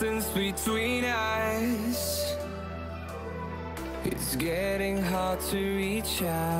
distance between us. It's getting hard to reach out.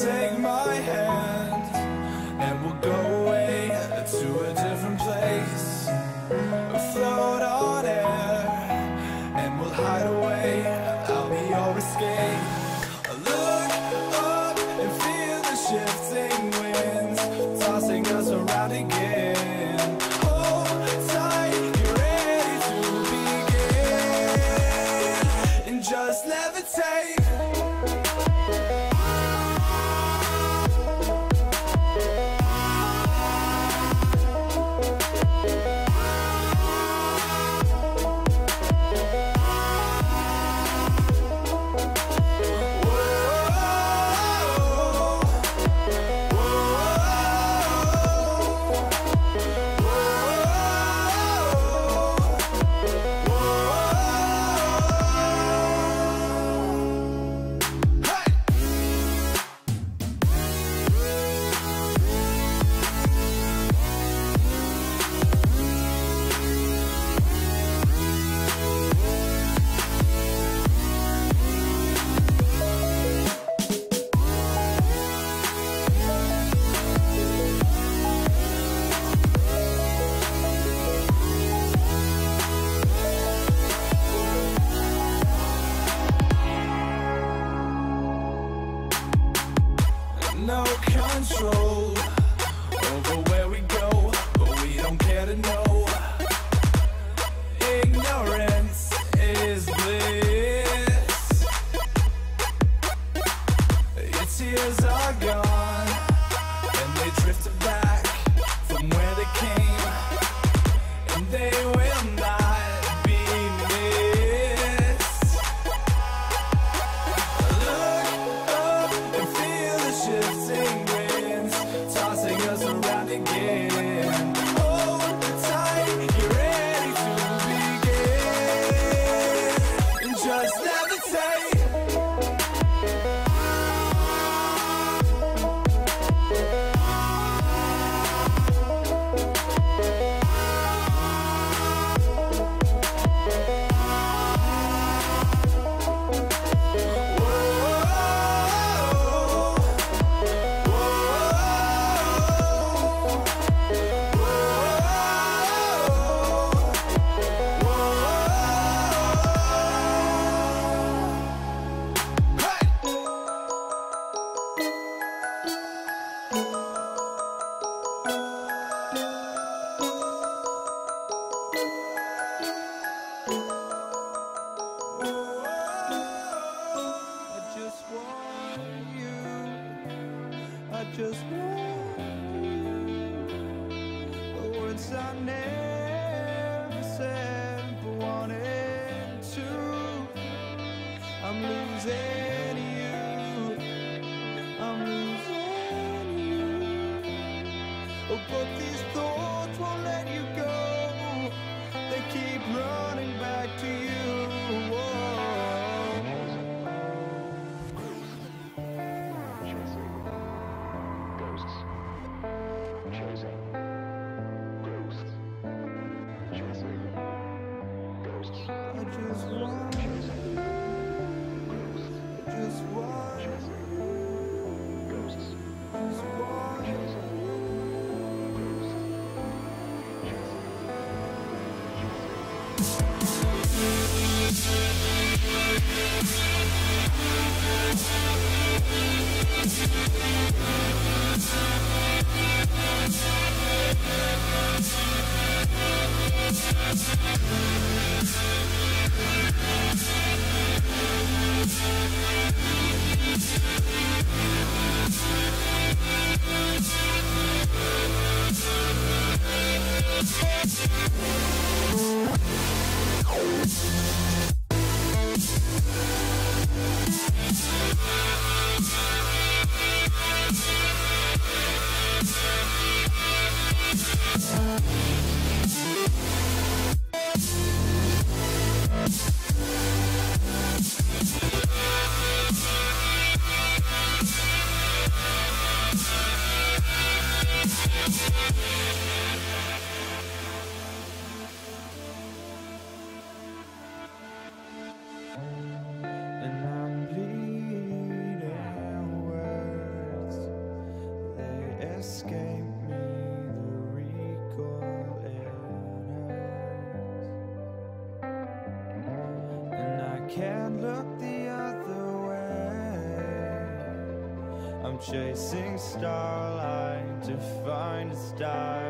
take my hand and we'll go away to a different place. Chasing starlight to find it's died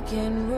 I can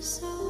was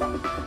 Thank you.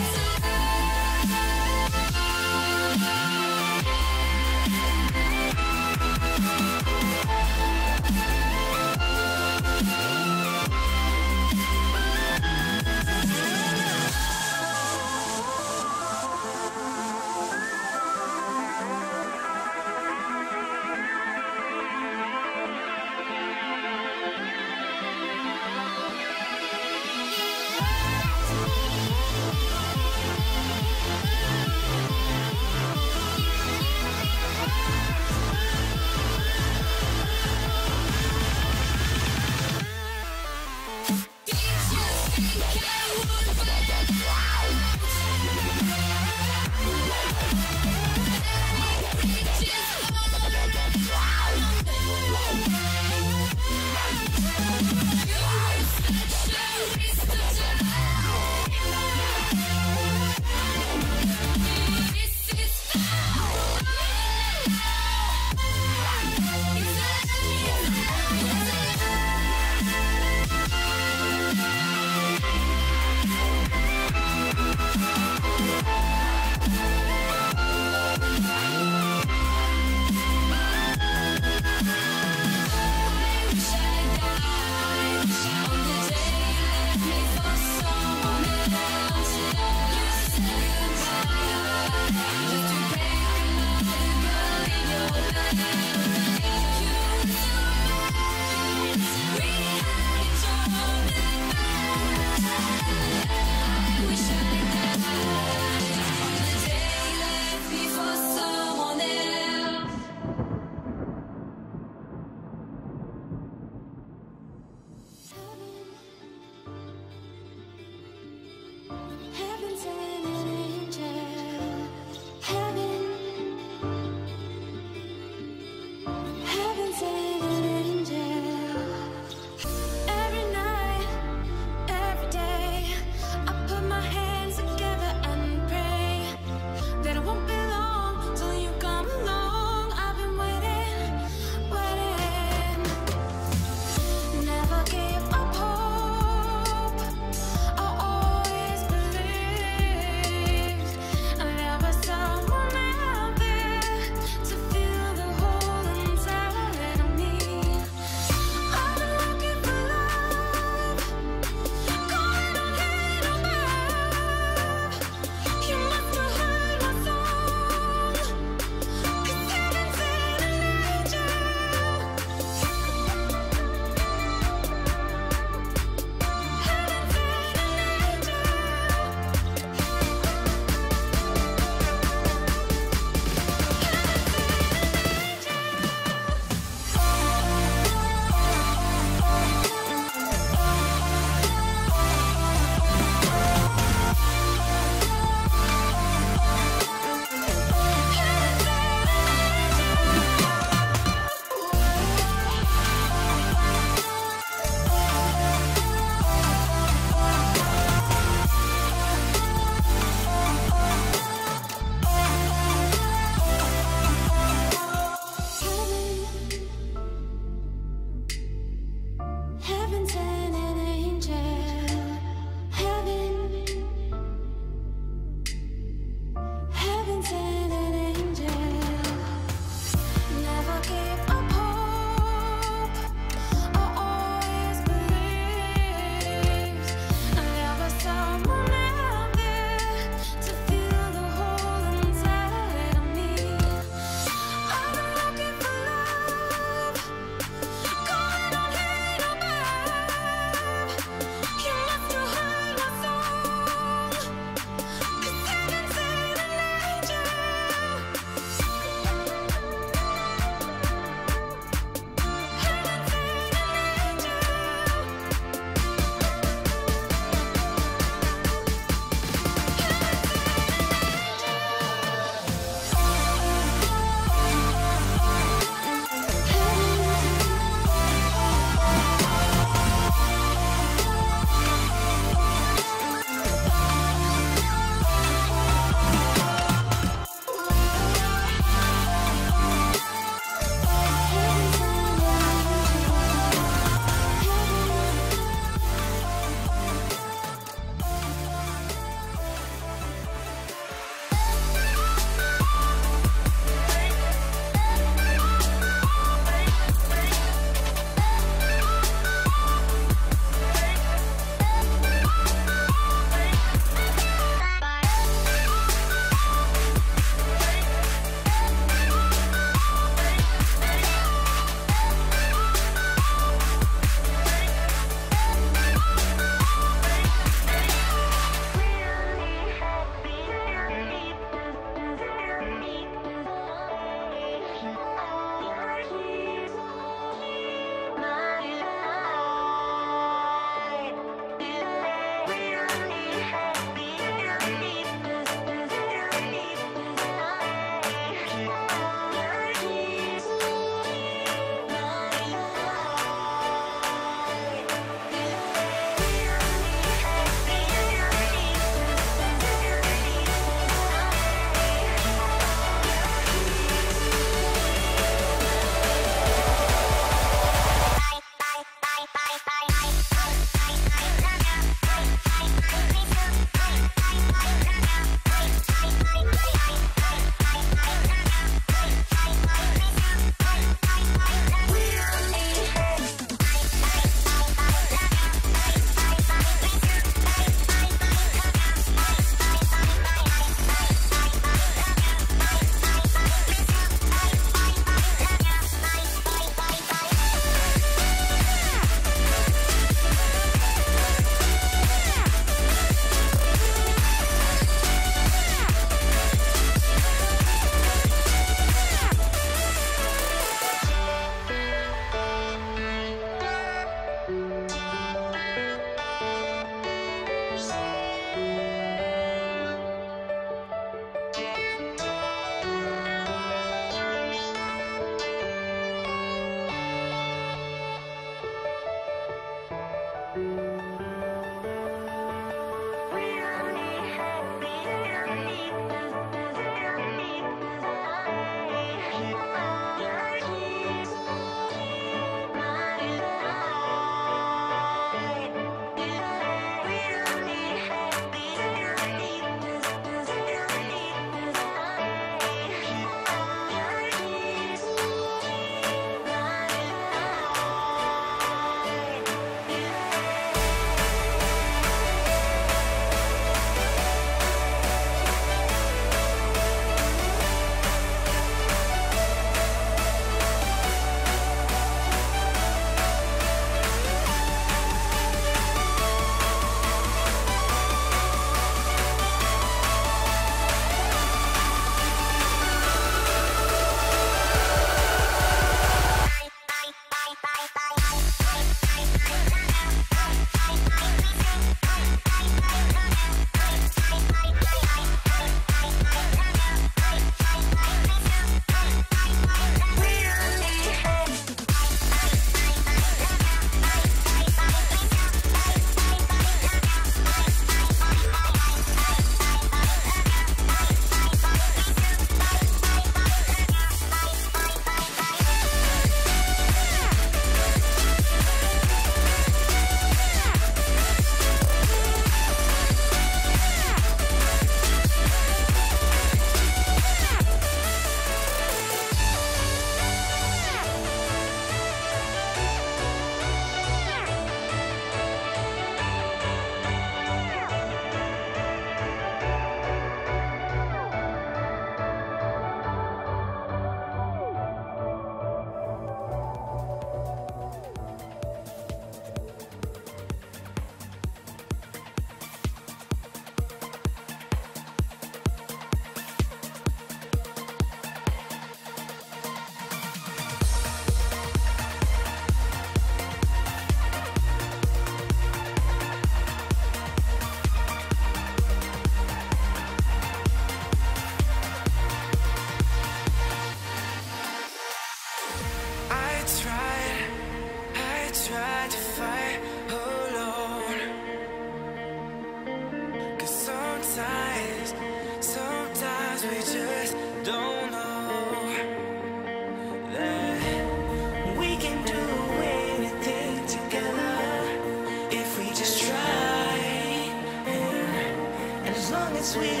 As ・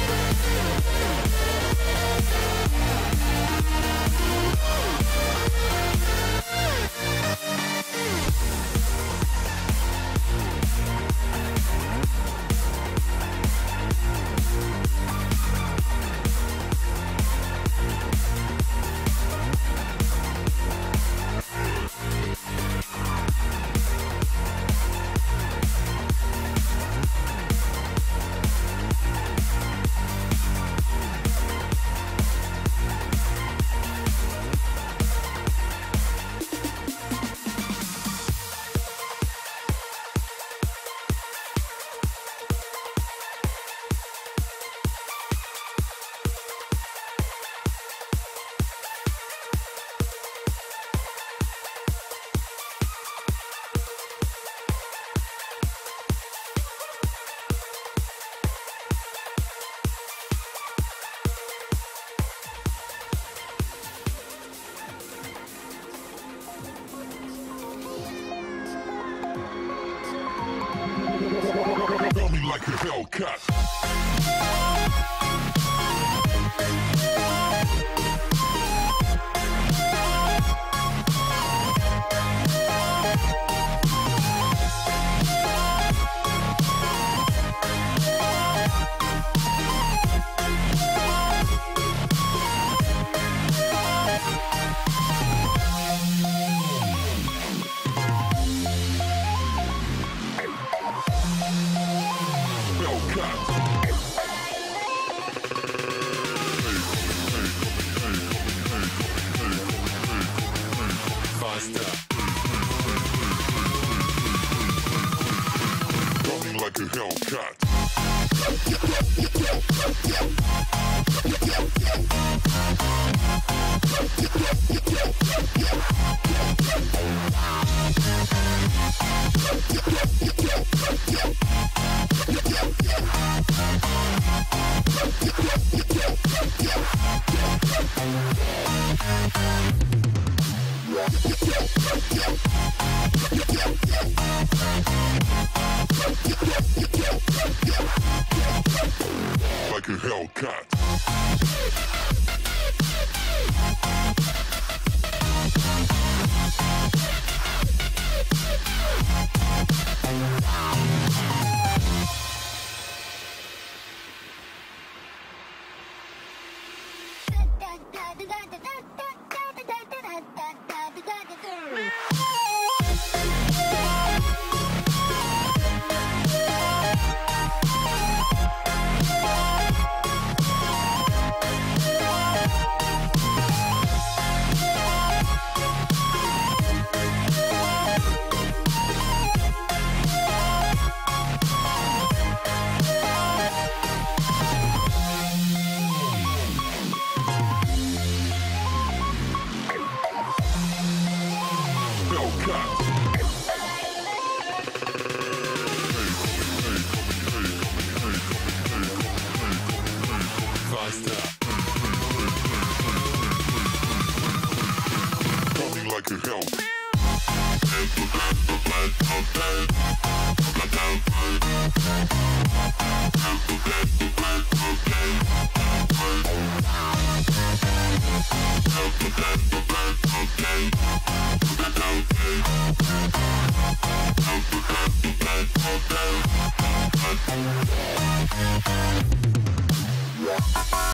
あっ!